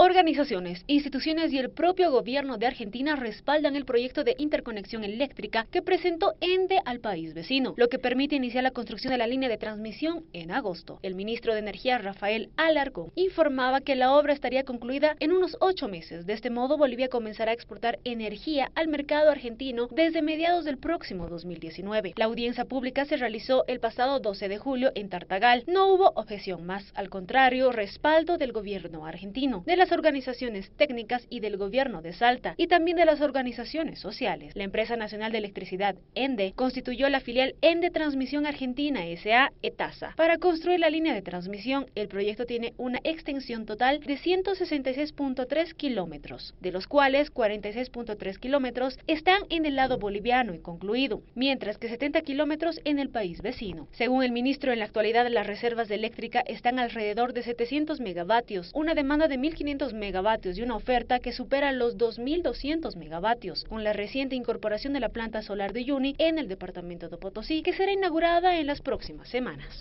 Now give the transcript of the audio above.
Organizaciones, instituciones y el propio gobierno de Argentina respaldan el proyecto de interconexión eléctrica que presentó ENDE al país vecino, lo que permite iniciar la construcción de la línea de transmisión en agosto. El ministro de Energía, Rafael Alarcón, informaba que la obra estaría concluida en unos ocho meses. De este modo, Bolivia comenzará a exportar energía al mercado argentino desde mediados del próximo 2019. La audiencia pública se realizó el pasado 12 de julio en Tartagal. No hubo objeción más, al contrario, respaldo del gobierno argentino. De las organizaciones técnicas y del gobierno de Salta y también de las organizaciones sociales. La empresa nacional de electricidad ENDE constituyó la filial ENDE Transmisión Argentina SA ETASA. Para construir la línea de transmisión, el proyecto tiene una extensión total de 166.3 kilómetros, de los cuales 46.3 kilómetros están en el lado boliviano y concluido, mientras que 70 kilómetros en el país vecino. Según el ministro, en la actualidad las reservas de eléctrica están alrededor de 700 megavatios, una demanda de 1.500 megavatios y una oferta que supera los 2.200 megavatios, con la reciente incorporación de la planta solar de Yuni en el departamento de Potosí, que será inaugurada en las próximas semanas.